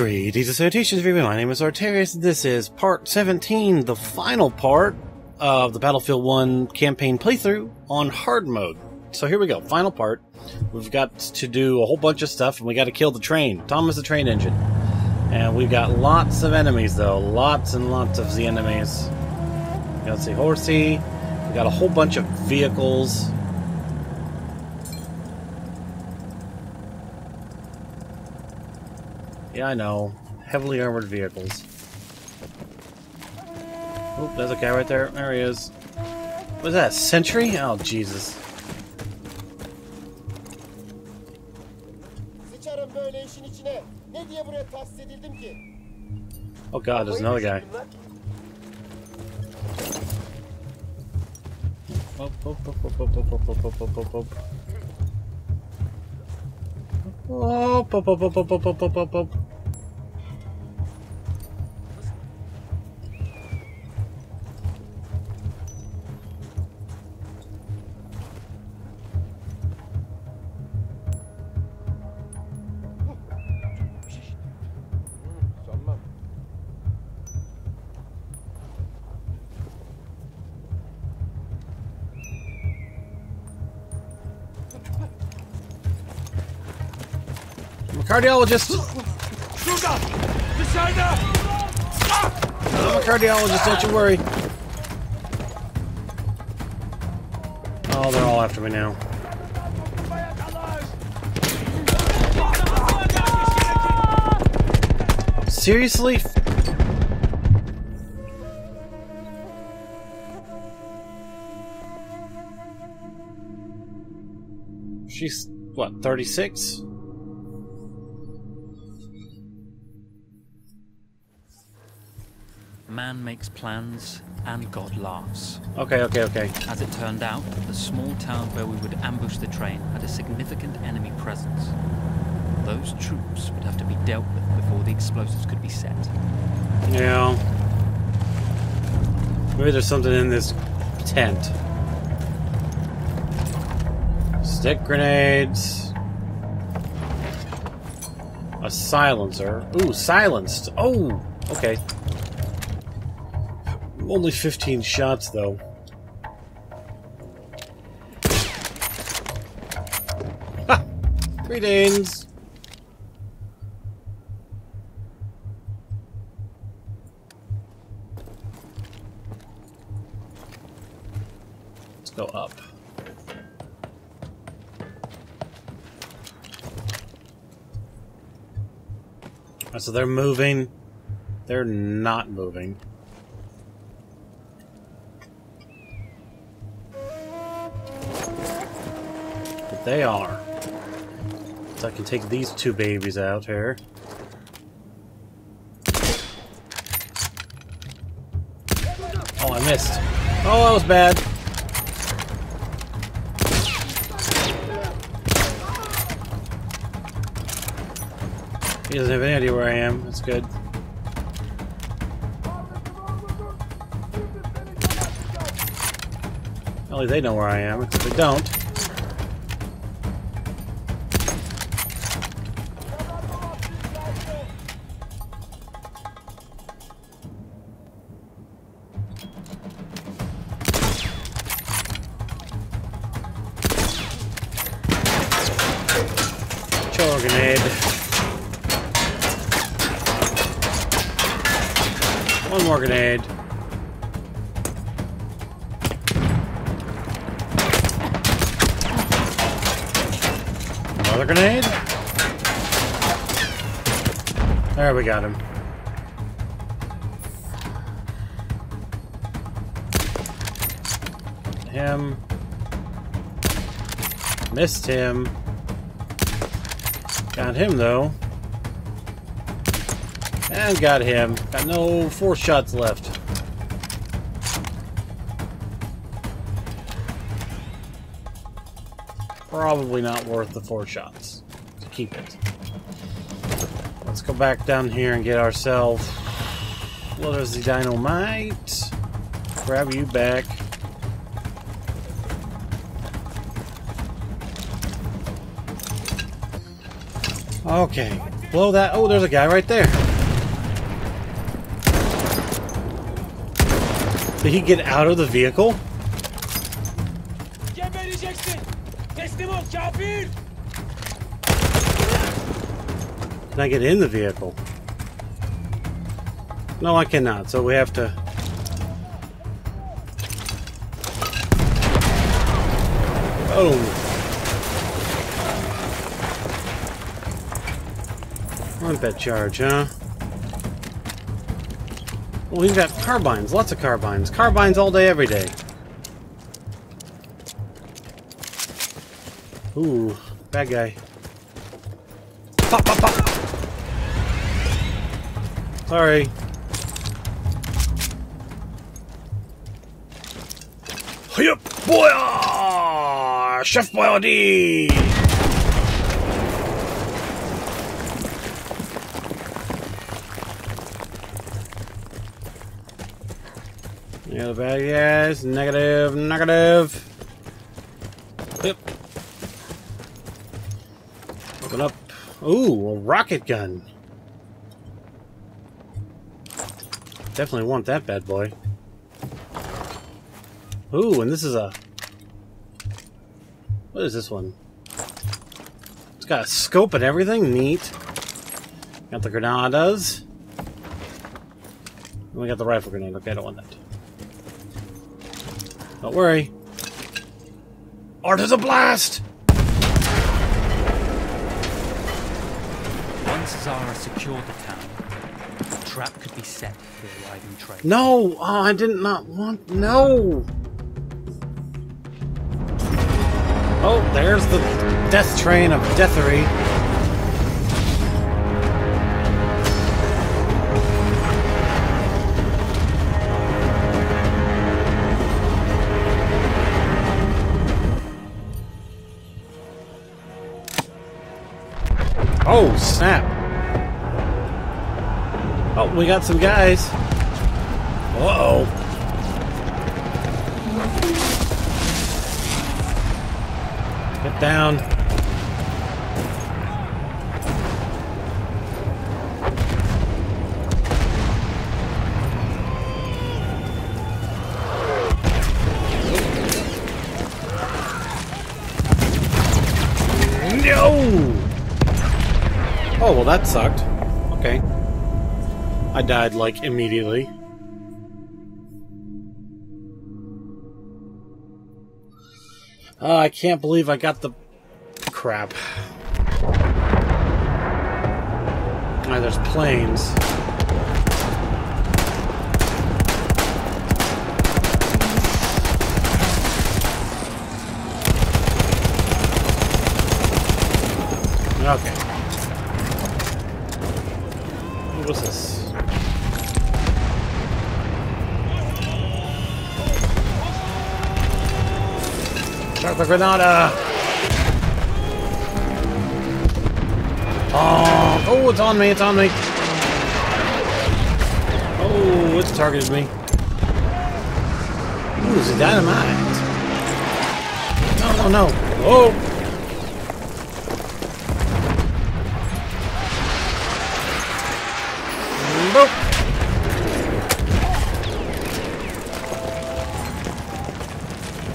Greetings salutations, everyone. My name is Artarious. This is part 17, the final part of the Battlefield 1 campaign playthrough on hard mode. So here we go, final part. We've got to do a whole bunch of stuff, and we got to kill the train. Thomas the train engine. And we've got lots of enemies, though. Lots and lots of the enemies. We got see horsey. We got a whole bunch of vehicles. Yeah, I know. Heavily armored vehicles. Oh, there's a guy right there. There he is. Was that, sentry? Oh, Jesus. Oh god, there's another guy. Hop. Cardiologist. Şurada! Dışarıda! I'm a cardiologist, don't you worry. Oh, they're all after me now. Seriously? She's, what, 36? Man makes plans and God laughs. Okay, okay, okay. As it turned out, the small town where we would ambush the train had a significant enemy presence. Those troops would have to be dealt with before the explosives could be set. Yeah. Maybe there's something in this tent. Stick grenades. A silencer. Ooh, silenced. Oh, okay. Only 15 shots, though. Ha! Danes. Let's go up. So they're moving. They're not moving. They are. So I can take these two babies out here. Oh, I missed. Oh, that was bad. He doesn't have any idea where I am. That's good. Only they know where I am, except they don't. We got him. Him. Missed him. Got him though. And got him. Got no four shots left. Probably not worth the four shots to keep it. Go back down here and get ourselves. What is the dynamite? Grab you back. Okay. blow that. Oh, there's a guy right there. Did he get out of the vehicle? Can I get in the vehicle? No, I cannot. So we have to. Boom. One bet charge, huh? Well, we've got carbines, lots of carbines. Carbines all day, every day. Ooh, bad guy. Sorry. Hiya, boy! Ah, Chef Boyardee! Yeah, the bad guys. Negative, negative. Yep. Open up. Ooh, a rocket gun. Definitely want that bad boy. Ooh, and this is a... What is this one? It's got a scope and everything. Neat. Got the granadas. And we got the rifle grenade. Okay, I don't want that. Don't worry. Art is a blast! Once Zara secured the trap could be set for the arriving train. No! Oh, I did not want... No! Oh, there's the death train of deathery. Oh, snap. Oh, we got some guys. Uh-oh. Get down. No! Oh, well, that sucked. Died, like, immediately. Oh, I can't believe I got the crap. Ah, there's planes. Granada! Oh, oh, it's on me, it's on me! Oh, it's targeted me. Ooh, it's a dynamite! No, no, no! Oh! Nope!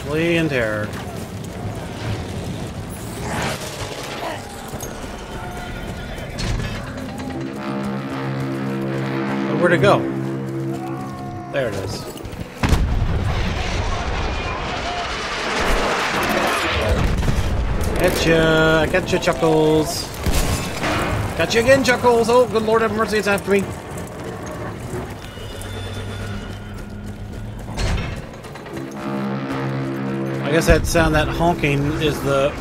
Flee in terror. It go? There it is. Getcha! Got you, Chuckles! Got you again, Chuckles! Oh, good lord have mercy, it's after me! I guess that sound, that honking, is the...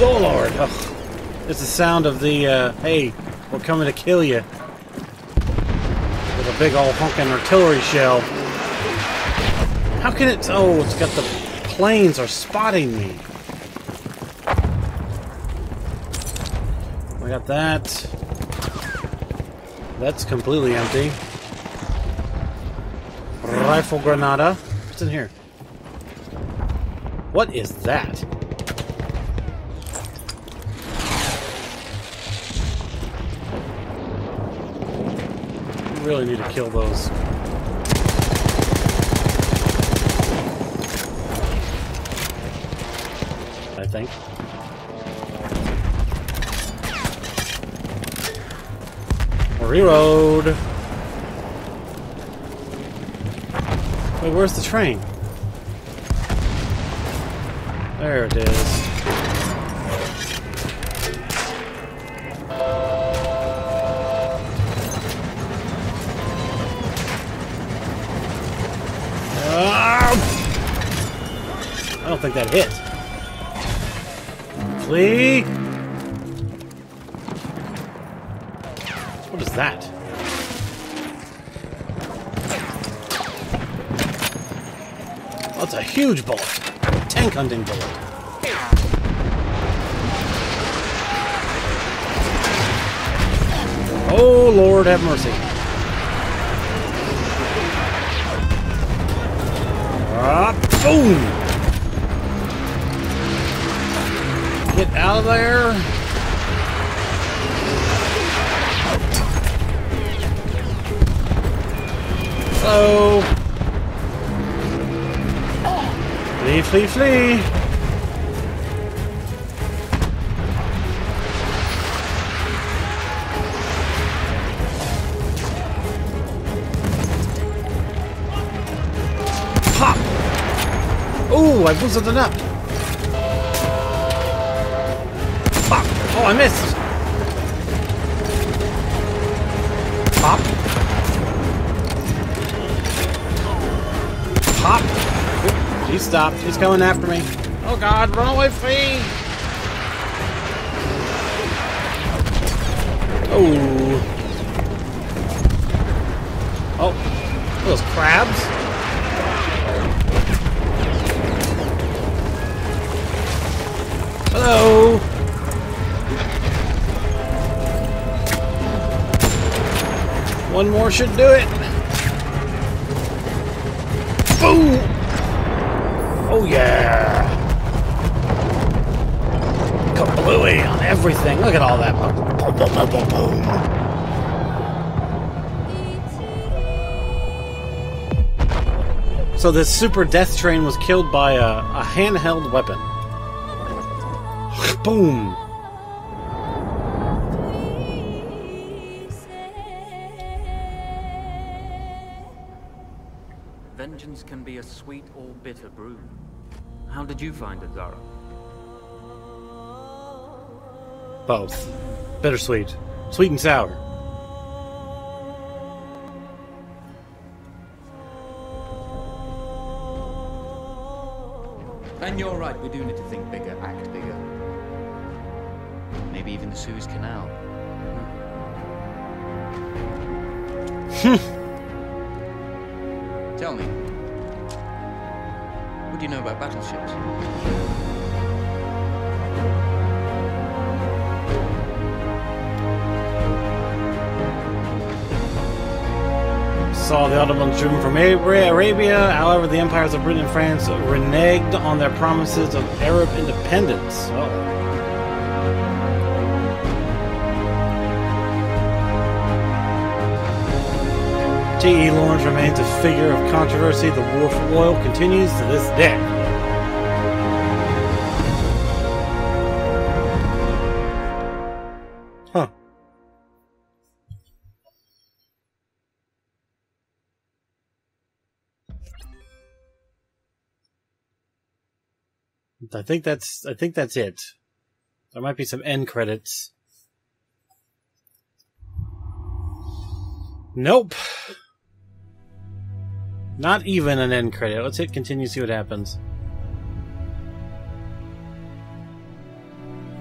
Oh lord! It's the sound of the, uh, hey, we're coming to kill you. With a big old honking artillery shell. How can it... Oh, it's got the planes are spotting me. We got that. That's completely empty. Rifle granada. What's in here? What is that? Really need to kill those. I think. Reload. Wait, where's the train? There it is. Don't think that hit. Flee! What is that? Oh, it's a huge bullet. Tank hunting bullet. Oh, Lord have mercy. Ah, boom! Get out of there. Hello. Flee, flee, flee. Pop! Ooh, I blew something up. Oh, I missed. Pop. Pop! Oop, He stopped. He's coming after me. Oh god, run away from me! Oh. Oh. Those crabs? Hello! One more should do it. Boom! Oh yeah! Kablooey on everything. Look at all that. Boom, boom, boom, boom, boom. So this super death train was killed by a, a handheld weapon. Boom! Brew. How did you find it, Zara? Both. Bittersweet. Sweet and sour. And you're right, we do need to think bigger, act bigger. Maybe even the Suez Canal. know about battleships? Saw the Ottomans driven from Arabia. However, the empires of Britain and France reneged on their promises of Arab independence. Oh. T.E. Lawrence remains a figure of controversy. The war for oil continues to this day. Huh. I think that's I think that's it. There might be some end credits. Nope. Not even an end credit. Let's hit continue, see what happens.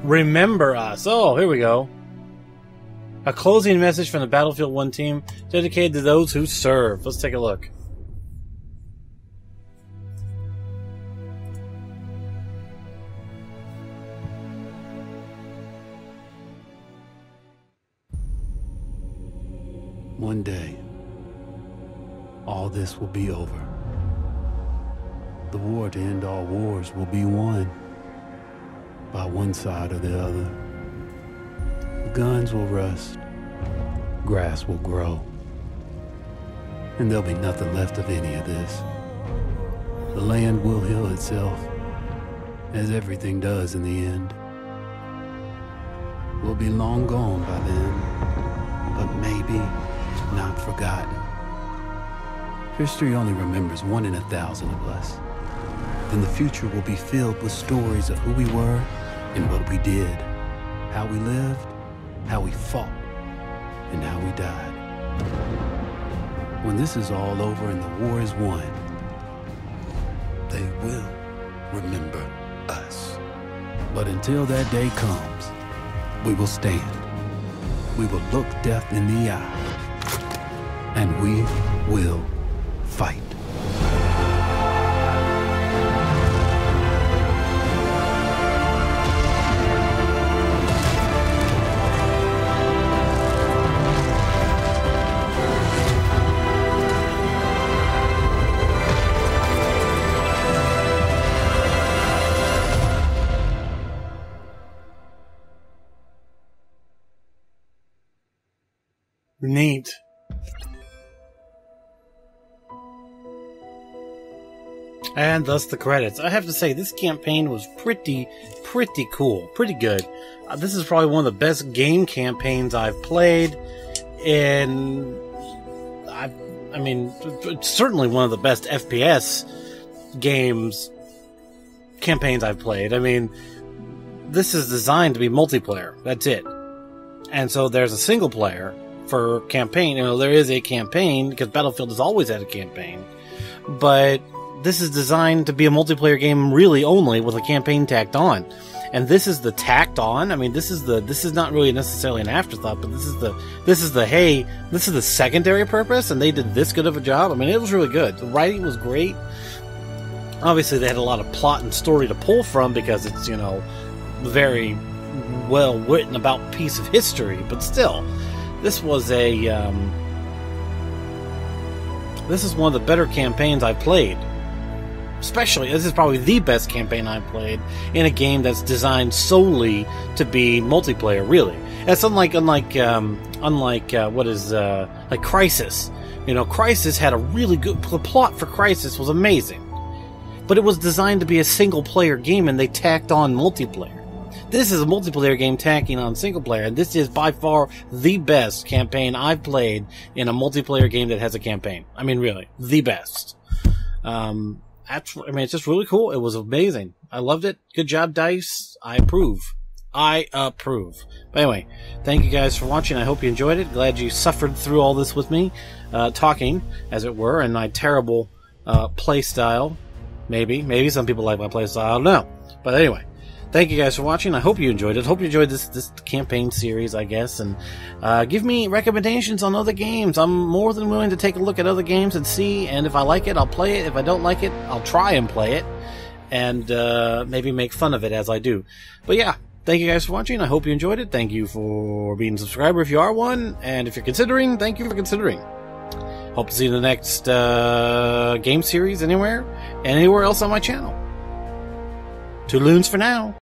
Remember us. Oh, here we go. A closing message from the Battlefield 1 team dedicated to those who serve. Let's take a look. One day, all this will be over. The war to end all wars will be won by one side or the other. The guns will rust, grass will grow, and there'll be nothing left of any of this. The land will heal itself, as everything does in the end. We'll be long gone by then, but maybe not forgotten. History only remembers one in a thousand of us. Then the future will be filled with stories of who we were and what we did, how we lived, how we fought, and how we died. When this is all over and the war is won, they will remember us. But until that day comes, we will stand. We will look death in the eye. And we will fight. Neat. And thus the credits. I have to say, this campaign was pretty, pretty cool. Pretty good. Uh, this is probably one of the best game campaigns I've played. And I, I mean, certainly one of the best FPS games campaigns I've played. I mean, this is designed to be multiplayer. That's it. And so there's a single player for campaign. You know, there is a campaign because Battlefield has always had a campaign, but this is designed to be a multiplayer game really only with a campaign tacked on. And this is the tacked on. I mean, this is the this is not really necessarily an afterthought, but this is the this is the hey, this is the secondary purpose, and they did this good of a job. I mean, it was really good. The writing was great. Obviously, they had a lot of plot and story to pull from because it's you know very well written about piece of history, but still, this was a um, this is one of the better campaigns I've played. Especially, this is probably the best campaign I've played in a game that's designed solely to be multiplayer. Really, that's unlike unlike um, unlike uh, what is uh, like Crysis. You know, Crysis had a really good the plot for Crysis was amazing, but it was designed to be a single player game, and they tacked on multiplayer. This is a multiplayer game tacking on single player, and this is by far the best campaign I've played in a multiplayer game that has a campaign. I mean, really, the best. Um, that's, I mean, it's just really cool. It was amazing. I loved it. Good job, Dice. I approve. I approve. But anyway, thank you guys for watching. I hope you enjoyed it. Glad you suffered through all this with me, uh, talking, as it were, and my terrible uh, play style. Maybe, maybe some people like my play style. I don't know. But anyway, thank you guys for watching. I hope you enjoyed it. Hope you enjoyed this this campaign series, I guess, and uh, give me recommendations on other games. I'm more than willing to take a look at other games and see. And if I like it, I'll play it. If I don't like it, I'll try and play it, and uh, maybe make fun of it as I do. But yeah. Thank you guys for watching. I hope you enjoyed it. Thank you for being a subscriber if you are one. And if you're considering, thank you for considering. Hope to see you in the next uh, game series anywhere anywhere else on my channel. Two loons for now.